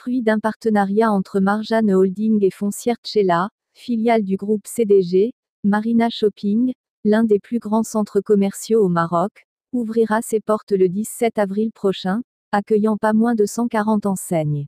fruit d'un partenariat entre Marjane Holding et Foncière Tchela, filiale du groupe CDG, Marina Shopping, l'un des plus grands centres commerciaux au Maroc, ouvrira ses portes le 17 avril prochain, accueillant pas moins de 140 enseignes.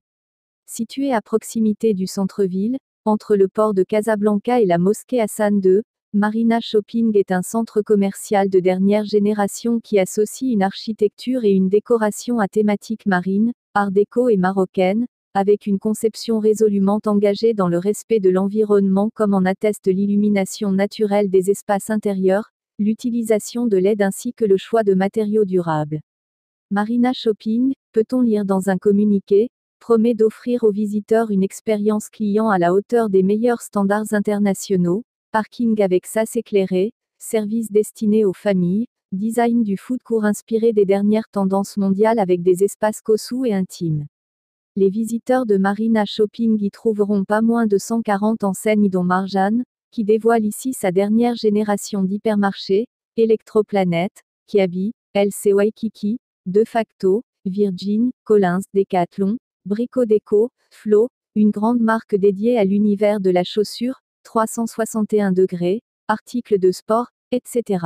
Situé à proximité du centre-ville, entre le port de Casablanca et la mosquée Hassan II, Marina Shopping est un centre commercial de dernière génération qui associe une architecture et une décoration à thématique marine, art déco et marocaine, avec une conception résolument engagée dans le respect de l'environnement comme en atteste l'illumination naturelle des espaces intérieurs, l'utilisation de l'aide ainsi que le choix de matériaux durables. Marina Shopping, peut-on lire dans un communiqué, promet d'offrir aux visiteurs une expérience client à la hauteur des meilleurs standards internationaux, parking avec sas éclairé, services destinés aux familles, design du food court inspiré des dernières tendances mondiales avec des espaces cossous et intimes. Les visiteurs de Marina Shopping y trouveront pas moins de 140 enseignes dont Marjane, qui dévoile ici sa dernière génération d'hypermarchés, Electroplanet, Kiabi, LC Waikiki, De facto, Virgin, Collins, Decathlon, Brico Deco, Flo, une grande marque dédiée à l'univers de la chaussure, 361 degrés, articles de sport, etc.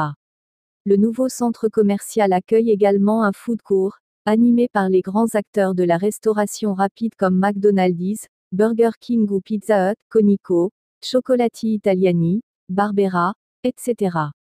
Le nouveau centre commercial accueille également un food court, animé par les grands acteurs de la restauration rapide comme McDonald's, Burger King ou Pizza Hut, Conico, Chocolati Italiani, Barbera, etc.